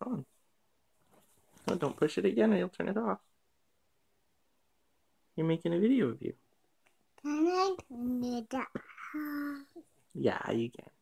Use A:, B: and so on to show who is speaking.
A: it's on. No, don't push it again or you'll turn it off. You're making a video of you.
B: Can I turn it off?
A: Yeah, you can.